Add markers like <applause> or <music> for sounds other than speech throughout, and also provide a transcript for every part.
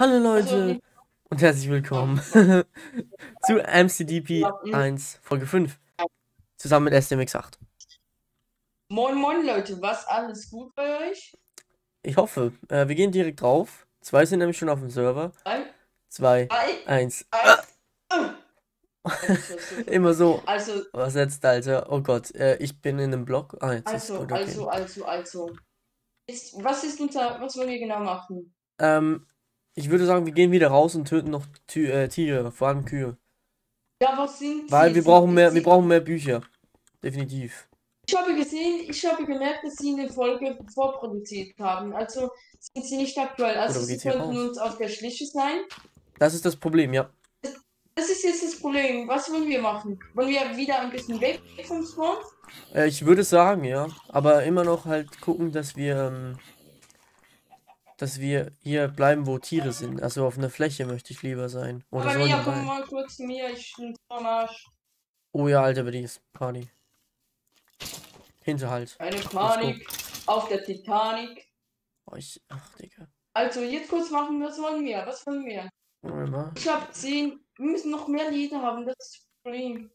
Hallo Also, Leute und herzlich willkommen <laughs> zu MCDP 1 Folge 5 zusammen mit SDMX8. Moin Moin Leute, was alles gut bei euch? Ich hoffe, äh, wir gehen direkt drauf. Zwei sind nämlich schon auf dem Server. Ein, Zwei, zwei, eins. eins. <laughs> Immer so Also, versetzt, Alter. Oh Gott, äh, ich bin in einem Block. Ah, jetzt ist also, gut, okay. also, also, also. Ist, was ist unser, was wollen wir genau machen? Ähm, ich würde sagen, wir gehen wieder raus und töten noch Tü äh, Tiere, vor allem Kühe. Ja, was sind Weil sie? wir brauchen mehr, wir brauchen mehr Bücher. Definitiv. Ich habe gesehen, ich habe gemerkt, dass sie eine Folge vorproduziert haben. Also sind sie nicht aktuell. Also sie raus? uns auf der Schliche sein. Das ist das Problem, ja. Das ist jetzt das Problem. Was wollen wir machen? Wollen wir wieder ein bisschen weg vom Spawn? Äh, ich würde sagen, ja. Aber immer noch halt gucken, dass wir, ähm, dass wir hier bleiben, wo Tiere sind. Also auf einer Fläche möchte ich lieber sein. Oder Aber Mia, komm mal kurz zu mir. Ich bin am Arsch. Oh ja, Alter, bei dir ist Party. Hinterhalt. Eine Panik auf der Titanic. Oh, ich, ach, Digga. Also jetzt kurz machen, was wollen wir? Was wollen wir? Mal. Ich habe zehn. Wir müssen noch mehr Lieder haben, das ist das Problem.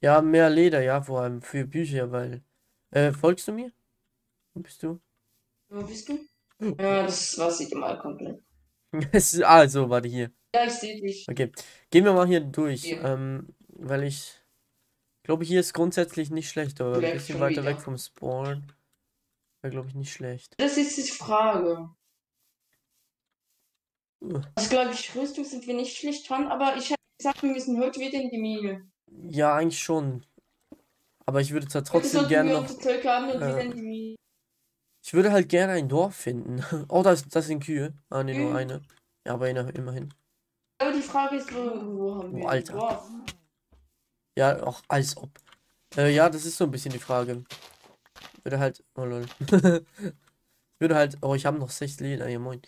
Ja, mehr Leder, ja, vor allem für Bücher, weil. Äh, folgst du mir? Wo bist du? Wo bist du? Ja, das war sieht mal komplett. <laughs> Also, warte hier. Ja, ich sehe dich. Okay. Gehen wir mal hier durch. Hier. Ähm, weil ich glaube, hier ist grundsätzlich nicht schlecht, aber ein Vielleicht bisschen schon weiter wieder. weg vom Spawn. Wäre, glaube ich, nicht schlecht. Das ist die Frage. Uh. Also glaube ich, Rüstung sind wir nicht schlecht dran, aber ich habe gesagt, wir müssen heute wieder in die Mine. Ja, eigentlich schon. Aber ich würde zwar trotzdem gerne noch. äh, wieder in die Mine. Ich würde halt gerne ein Dorf finden. <laughs> Oh, das, das sind Kühe. Ah, ne, nur Mhm. eine. Ja, aber immerhin. Aber die Frage ist, wo, wo haben Oh, wir Alter. ein Dorf? Ja, auch als ob. Äh, ja, das ist so ein bisschen die Frage. Würde halt. Oh lol. ich <laughs> würde halt. Oh, ich habe noch sechs Leder, ja moin.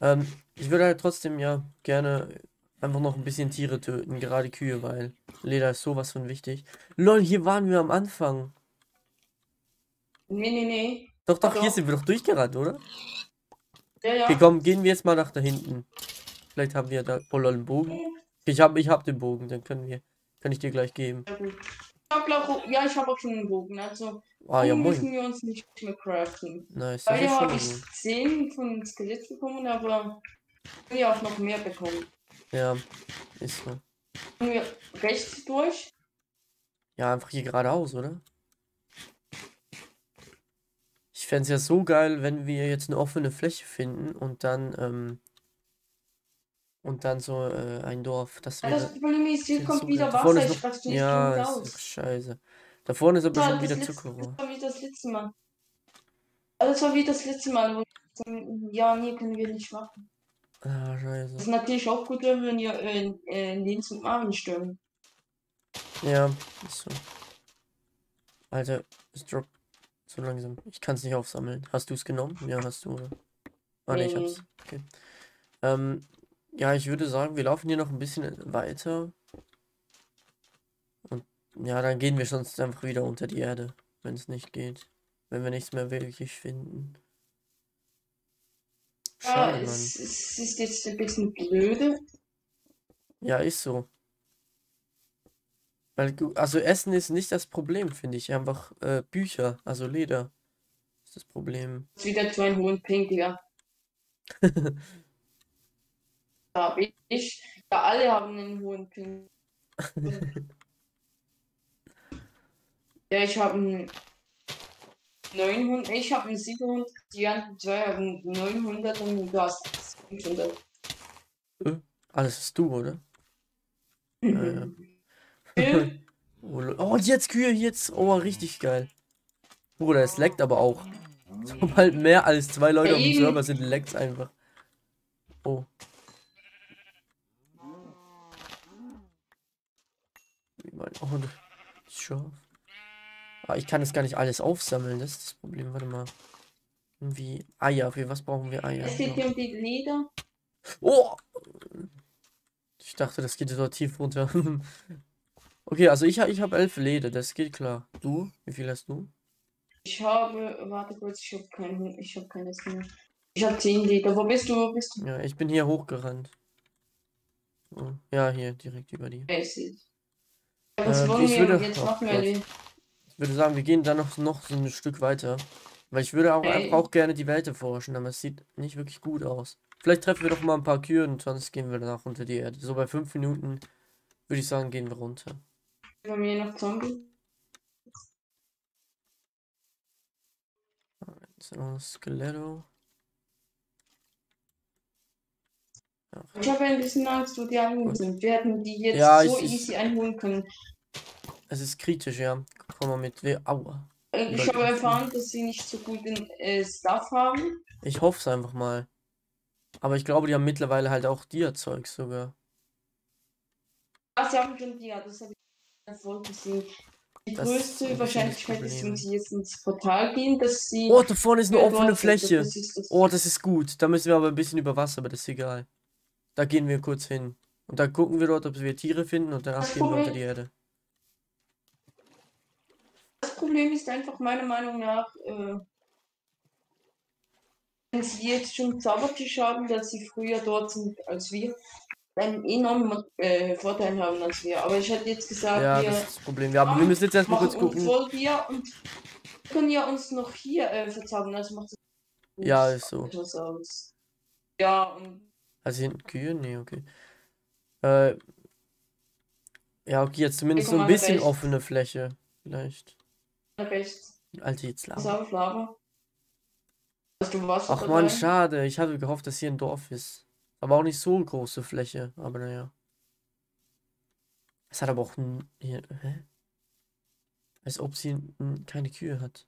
Ähm, ich würde halt trotzdem ja gerne einfach noch ein bisschen Tiere töten, gerade Kühe, weil Leder ist sowas von wichtig. Lol, hier waren wir am Anfang. Nee, nee, nee. Doch, doch, hier Doch. sind wir doch durchgerannt, oder? Ja, ja. Okay, komm, gehen wir jetzt mal nach da hinten. Vielleicht haben wir da. Oh lol, einen Bogen. Ich hab, ich hab den Bogen, dann können wir. Kann ich dir gleich geben. Ja, gut. Ich hab, glaub, ja, ich habe auch schon einen Bogen. Also, Ah, ja, müssen wir uns nicht mehr craften. Nice. Dir schon habe ich 10 von Skelett bekommen, aber ich will ja auch noch mehr bekommen. Ja, ist so. Können wir rechts durch? Ja, einfach hier geradeaus, oder? Ich fände es ja so geil, wenn wir jetzt eine offene Fläche finden und dann, ähm, und dann so äh, ein Dorf. Das Ja, das Problem ist, hier kommt so wieder geil. Wasser. ist Ich noch- nicht Ja, gut ist aus. doch scheiße. Da vorne ist aber Das war schon das wieder letzte- Zuckerrohr. Das war wie das letzte Mal. Also, das war wie das letzte Mal, wo ja, nee, können wir nicht machen. Ah, Das scheiße. ist natürlich auch gut, wenn wir äh, äh, Lebens- und Marvin stören. Ja, ist so. Alter, es droppt so langsam. Ich kann es nicht aufsammeln. Hast du es genommen? Ja, hast du, oder? Ah, nee, ich Nee, hab's. Okay. Ähm, ja, ich würde sagen, wir laufen hier noch ein bisschen weiter. Und ja, dann gehen wir sonst einfach wieder unter die Erde, wenn es nicht geht. Wenn wir nichts mehr wirklich finden. Ja, Schade, Mann. es, es ist jetzt ein bisschen blöde. Ja, ist so. Weil, also Essen ist nicht das Problem, finde ich. Einfach äh, Bücher, also Leder ist das Problem. Ist wieder zu einem hohen Ping, Digga. <laughs> Da hab ich. Ja, alle haben einen hohen Ping. ja, ich habe einen 900, ich habe einen 700, die anderen zwei haben 900 und du hast 500. Alles ist du, oder? <laughs> Ja, ja. Ja. Oh, oh, jetzt Kühe, jetzt. Oh, richtig geil. Bruder, es leckt aber auch. <laughs> Sobald mehr als zwei Leute auf dem. Server sind, leckt's einfach. Oh. Oh, das ist scharf. Ah, ich kann das gar nicht alles aufsammeln, das ist das Problem. Warte mal. Wie Eier, für was brauchen wir Eier? Es geht hier um die Leder. Oh! Ich dachte, das geht dort tief runter. <laughs> Okay, also ich, ich habe elf Leder, das geht klar. Du? Wie viel hast du? Ich habe, warte kurz, ich habe kein, ich habe keines mehr. Ich habe 10 Liter. Wo bist du? Wo bist du? Ja, ich bin hier hochgerannt. So. Ja, hier, direkt über die. Ja, ich sehe. Ja, was Äh, wollen ich wir würde- jetzt oh machen? Ich würde sagen, wir gehen dann noch, noch so ein Stück weiter. Weil ich würde auch, Hey. auch gerne die Welt erforschen, aber es sieht nicht wirklich gut aus. Vielleicht treffen wir doch mal ein paar Kühe und sonst gehen wir danach unter die Erde. So bei fünf Minuten würde ich sagen, gehen wir runter. Bei mir noch Zombie. Ein Skeletto. Ich habe ein bisschen Angst, wo die anderen sind. Wir hätten die jetzt Ja, so ich- ich- easy einholen können. Es ist kritisch, ja. Komm mal mit. Aua. Äh, Ich habe erfahren, dass sie nicht so guten äh, Stuff haben. Ich hoffe es einfach mal. Aber ich glaube, die haben mittlerweile halt auch Dia-Zeug sogar. Ah, sie haben schon die, ja, das habe ich Erfolg gesehen. Die Das größte das Wahrscheinlichkeit ist, Problem. wenn sie jetzt ins Portal gehen, dass sie. Oh, da vorne ist eine offene. Fläche. Das das- Oh, das ist gut. Da müssen wir aber ein bisschen über Wasser, aber das ist egal. Da gehen wir kurz hin. Und dann gucken wir dort, ob wir Tiere finden und danach Das gehen wir unter Problem- die Erde. Das Problem ist einfach meiner Meinung nach, äh, wenn sie jetzt schon Zaubertisch haben, dass sie früher dort sind als wir, einen enormen äh, Vorteil haben als wir. Aber ich hätte jetzt gesagt, Ja, wir das ist das Problem. Ja, aber wir müssen jetzt erstmal kurz gucken. voll hier und können ja uns noch hier äh, verzaubern. Also macht es Ja, ist so. Ja, und Also hinten Kühe? Nee, okay. Äh, ja, okay, jetzt zumindest so ein bisschen rechts. offene Fläche. Vielleicht. rechts. Alter, jetzt Lava. Lava. Hast du Wasser Ach man, schade. Ich hatte gehofft, dass hier ein Dorf ist. Aber auch nicht so große Fläche. Aber naja. Es hat aber auch n- hier. Hä? Als ob sie keine Kühe hat.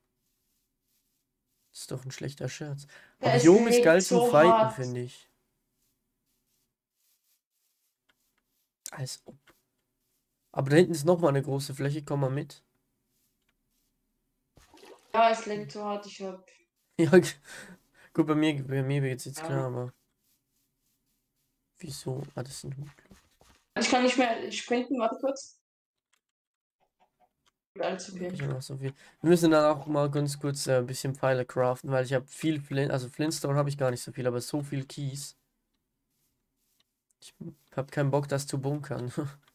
Das ist doch ein schlechter Scherz. Ja, Aber oben ist geil zum so Fighten, hart. finde ich. Als ob. Aber da hinten ist nochmal eine große Fläche. Komm mal mit. Ja, es leckt so hart. Ich hab. <laughs> Ja, gut, bei mir, bei mir geht's jetzt Ja. klar, aber. Wieso? Ah, das ist ein Hut. Ich kann nicht mehr sprinten, warte kurz. Alles okay. So viel. Wir müssen dann auch mal ganz kurz äh, ein bisschen Pfeile craften, weil ich habe viel Flint, also Flintstone habe ich gar nicht so viel, aber so viel Kies. Ich habe keinen Bock, das zu bunkern. <laughs>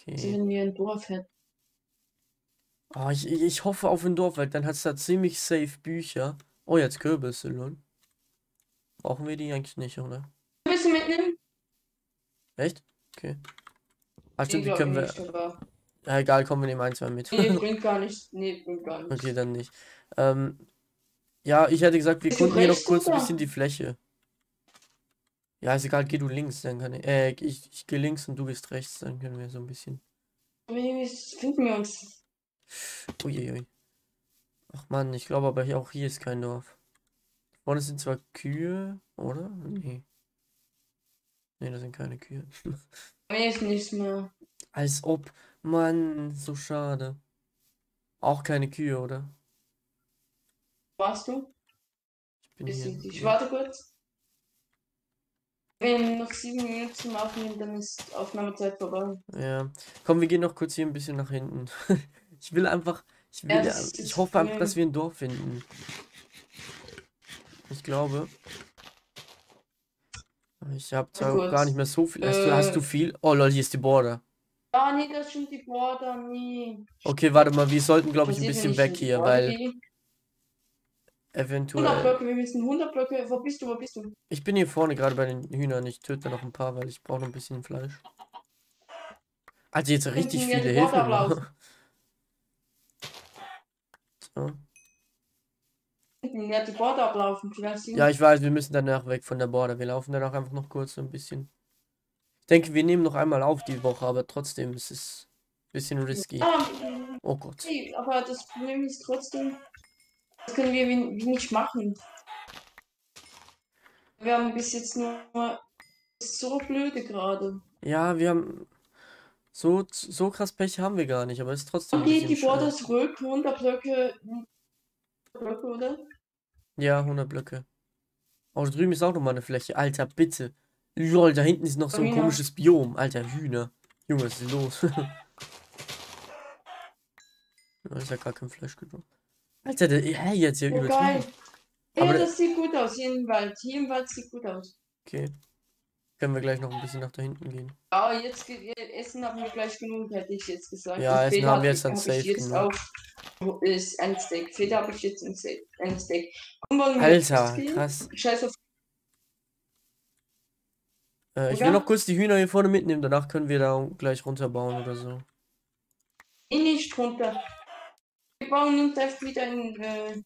Okay. wenn wir ein Dorf hätten. Oh, ich, ich ich hoffe auf ein Dorf, weil dann hat es da ziemlich safe Bücher. Oh, jetzt Kürbisse, lol. Brauchen wir die eigentlich nicht, oder? Willst du mitnehmen? Echt? Okay. Ah, stimmt, die können wir. Ja, egal, kommen wir nehmen ein, zwei mit. <laughs> Nee, bringt gar nicht. Nee, bringt gar nicht. Okay, dann nicht. Ähm, ja, ich hätte gesagt, wir konnten hier noch kurz ein oder? bisschen die Fläche. Ja, ist egal, geh du links, dann kann ich. Äh, ich, ich gehe links und du gehst rechts, dann können wir so ein bisschen. Finden wir uns? Uiuiui. Ach man, ich glaube aber hier, auch hier ist kein Dorf. Vorne sind zwar Kühe, oder? Nee. Nee, das sind keine Kühe. <laughs> Mir ist nichts mehr. Als ob. Mann, so schade. Auch keine Kühe, oder? Warst du? Ich bin Ich, hier. ich warte kurz. Wenn noch sieben Minuten zum Aufnehmen, dann ist Aufnahmezeit vorbei. Ja. Komm, wir gehen noch kurz hier ein bisschen nach hinten. <laughs> Ich will einfach, ich will, Ja, das ist ich das hoffe einfach, dass wir ein Dorf finden. Ich glaube. Ich habe zwar auch gar nicht mehr so viel. Hast du, hast du Äh. viel? Oh lol, hier ist die Border. Ah, nee, das sind die Border, nee. Okay, warte mal, wir sollten, glaube ich, ein bisschen weg hier, weil gehe. 100 eventuell. Blöcke, wir müssen 100 Blöcke. Wo bist du, wo bist du? Ich bin hier vorne gerade bei den Hühnern. Ich töte noch ein paar, weil ich brauche noch ein bisschen Fleisch. Also jetzt richtig viele Hilfe. <laughs> So. Ja, die Border ablaufen. Ja, ich weiß, wir müssen danach weg von der Border. Wir laufen danach einfach noch kurz so ein bisschen. Ich denke, wir nehmen noch einmal auf die Woche, aber trotzdem ist es ein bisschen risky. Ah, Oh Gott. aber das Problem ist trotzdem, das können wir wie, wie nicht machen. Wir haben bis jetzt nur so blöde gerade. Ja, wir haben. So, so krass Pech haben wir gar nicht, aber es ist trotzdem Okay, die. Border zurück, 100 Blöcke. Blöcke, oder? Ja, 100 Blöcke. Oh, da drüben ist auch nochmal eine Fläche. Alter, bitte. Lol, da hinten ist noch so ein Hühner. komisches Biom. Alter, Hühner. Junge, was ist los? <laughs> Da ist ja gar kein Fleisch gedroppt. Alter, der, hä, jetzt ja Oh, übertrieben. geil. Ja, Aber- das sieht gut aus. Hier im Wald. Hier im Wald sieht gut aus. Okay. Können wir gleich noch ein bisschen nach da hinten gehen. Ja, jetzt Essen haben wir gleich genug, hätte ich jetzt gesagt. Ja, Essen haben wir jetzt dann safe jetzt auch ist ein Steak. Feder habe ich jetzt ein Steak. Ein Alter, krass. Scheiß auf. Äh, ich will noch kurz die Hühner hier vorne mitnehmen, danach können wir da gleich runterbauen oder so. Nee, nicht runter. Wir bauen uns einfach wieder in. Äh...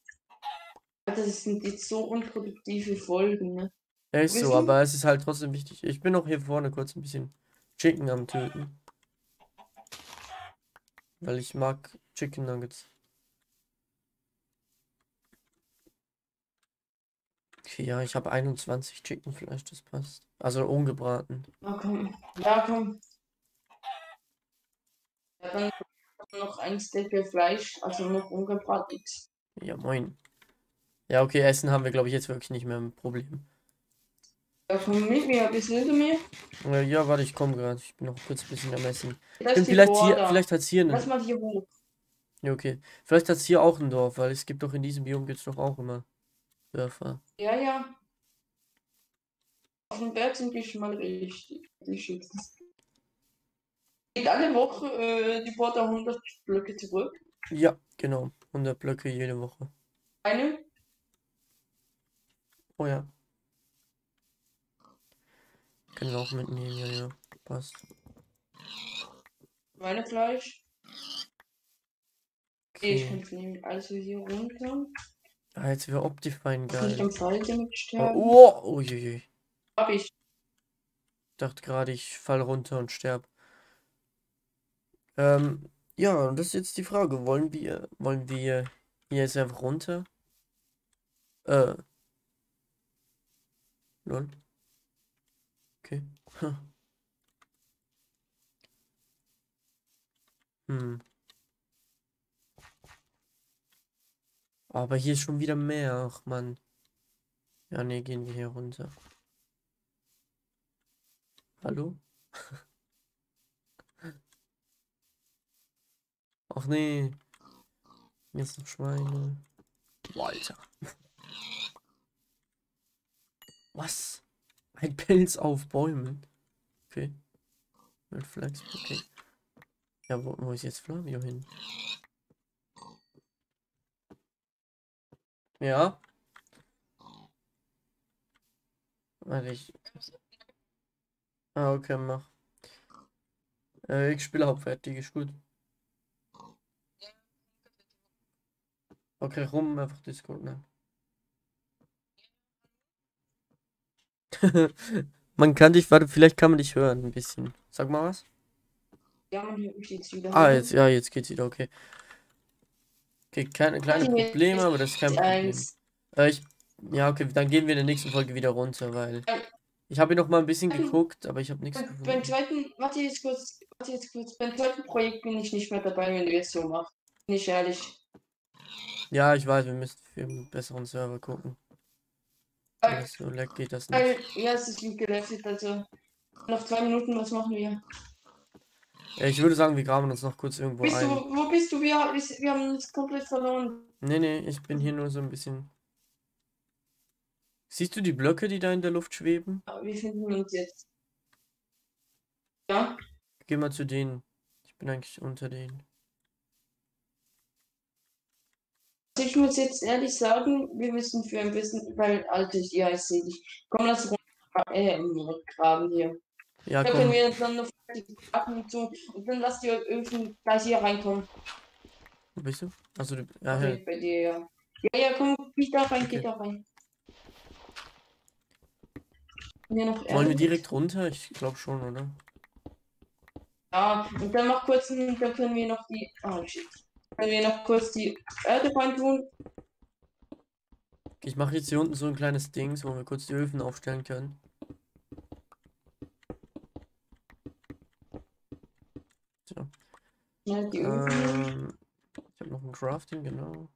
Das sind jetzt so unproduktive Folgen, ne? Ja, ist so, aber es ist halt trotzdem wichtig. Ich bin noch hier vorne kurz ein bisschen Chicken am Töten. Weil ich mag Chicken Nuggets. Okay, ja, ich habe 21 Chickenfleisch, das passt. Also ungebraten. Na komm. Ja, komm. Ja, dann noch ein Steak Fleisch, also noch ungebratenes. Ja, moin. Ja, okay, Essen haben wir, glaube ich, jetzt wirklich nicht mehr ein Problem. Ja, komm mit mir, bist du hinter mir? Äh, ja, warte, ich komme gerade. Ich bin noch kurz ein bisschen am Essen. Die vielleicht hier, vielleicht hat's hier Lass eine. mal hier hoch. Ja, okay. Vielleicht hat's hier auch ein Dorf, weil es gibt doch in diesem Biom gibt's doch auch immer Dörfer. Ja, ja. Auf dem Berg sind die schon mal richtig geschützt. Geht alle Woche äh, die Border 100 Blöcke zurück. Ja, genau. 100 Blöcke jede Woche. Eine. Oh ja. Können wir auch mitnehmen, ja, ja. Passt. Schweinefleisch. Okay, ich kann es nehmen. Also hier runter. Ah, jetzt wäre Optifine geil. am Fall damit Oh, sterben. oh, uiuiui. Ich Hab ich. dachte gerade, ich fall runter und sterb. Ähm, ja, und das ist jetzt die Frage. Wollen wir, wollen wir hier jetzt einfach runter? Äh. Lol. Okay. Hm. Aber hier ist schon wieder mehr. Ach Mann. Ja, nee, gehen wir hier runter. Hallo? <laughs> Ach nee. Jetzt noch Schweine. Boah, Alter. Was? Ein Pelz auf Bäumen. Okay. Mit Flex, okay. Ja, wo, wo ist jetzt Flavio hin? Ja. Warte, ich. Ah, okay, mach. Äh, ich spiele hauptfertig, ist gut. Okay, rum, einfach Discord, ne? <laughs> Man kann dich, warte, vielleicht kann man dich hören, ein bisschen. Sag mal was. Ja, man hört mich jetzt wieder. Ah, jetzt, ja, jetzt geht's wieder, okay. Okay, keine kleine Probleme, aber das ist kein Problem. Äh, ich, ja, okay, dann gehen wir in der nächsten Folge wieder runter, weil ich habe hier noch mal ein bisschen Ähm, geguckt, aber ich habe nichts Beim, beim gefunden. zweiten, warte jetzt kurz, warte jetzt kurz. Beim zweiten Projekt bin ich nicht mehr dabei, wenn du jetzt so machst. Bin ich ehrlich. Ja, ich weiß, wir müssen für einen besseren Server gucken. Wenn das so leck geht das nicht. Weil, ja, es ist lieb geleftet, also. Noch zwei Minuten, was machen wir? Ja, ich würde sagen, wir graben uns noch kurz irgendwo Bist du, ein. wo bist du? Wir, haben- wir haben uns komplett verloren. Nee, nee, ich bin hier nur so ein bisschen. Siehst du die Blöcke, die da in der Luft schweben? Aber Wir finden uns jetzt. Ja? Geh mal zu denen. Ich bin eigentlich unter denen. Also ich muss jetzt ehrlich sagen, wir müssen für ein bisschen, weil, Alter, ja, ich sehe dich. Komm, lass runter, äh, graben hier. Ja, Da können komm. wir dann noch die Sachen so. Und dann lass die Öfen gleich hier reinkommen. Wo bist du? Also, du, ja, Okay, ja. bei dir, ja. Ja, ja, komm, geh da rein, geh Okay. da rein. Wollen wir direkt runter? Ich glaube schon, oder? Ja, und dann mach kurz, dann können wir noch die, oh shit. Können wir noch kurz die Erde rein tun. Ich mache jetzt hier unten so ein kleines Ding, wo wir kurz die Öfen aufstellen können. So. Schnell die Öfen. Ähm, ich habe noch ein Crafting, genau.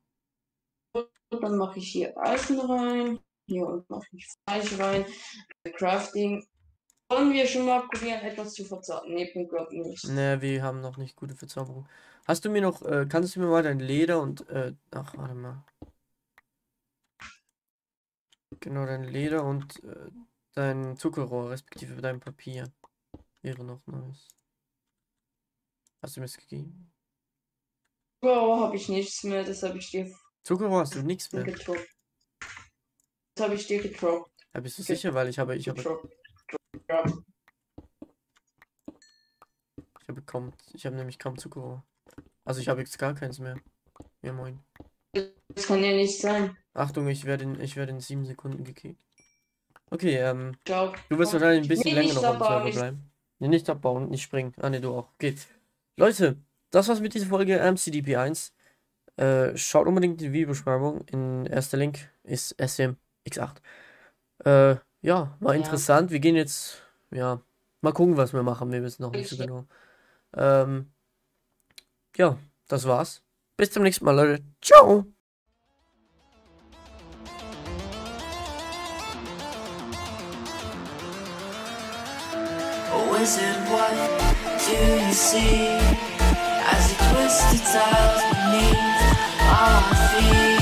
Und dann mache ich hier Eisen rein. Hier und mache ich Fleisch rein. Crafting. Wollen wir schon mal probieren, etwas zu verzaubern? Nee, bin glaub nicht. Ne, wir haben noch nicht gute Verzauberung. Hast du mir noch, äh, kannst du mir mal dein Leder und, äh, ach, warte mal. Genau, dein Leder und äh, dein Zuckerrohr, respektive dein Papier. Wäre noch nice. Hast du mir es gegeben? Zuckerrohr habe ich nichts mehr, das habe ich dir Zuckerrohr hast du nichts mehr. getroppt. Das habe ich dir getroppt. Ja, bist du sicher? Weil ich habe, ich habe, getroppt. Ja. ich habe kaum, ich habe nämlich kaum Zuckerrohr. Also ich habe jetzt gar keins mehr. Ja, moin. Das kann ja nicht sein. Achtung, ich werde in, ich werde in sieben Sekunden gekickt. Okay, ähm, Ciao. du wirst wahrscheinlich ein bisschen länger noch am Server bleiben. Nee, nicht abbauen, nicht springen. Ah, nee, du auch. Okay. Leute, das war's mit dieser Folge MCDP1. Äh, schaut unbedingt in die Videobeschreibung. In erster Link ist SMX8. Äh, ja, war ja. interessant. Wir gehen jetzt, ja, mal gucken, was wir machen. Wir wissen noch nicht so genau. Ähm, ja, das war's. Bis zum nächsten Mal, Leute. Ciao! Is it what do you see? As you twist the tiles beneath our feet